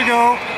we go.